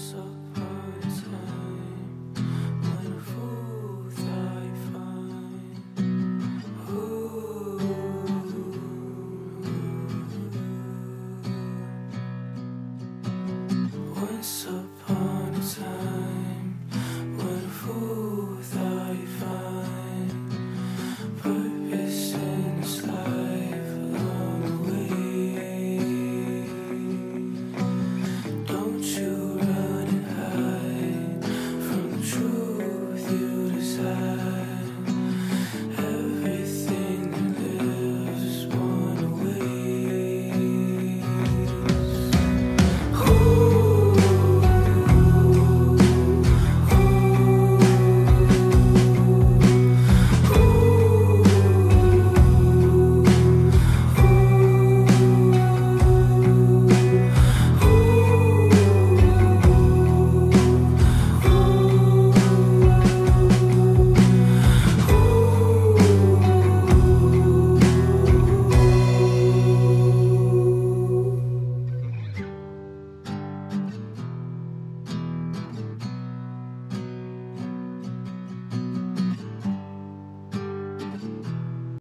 só.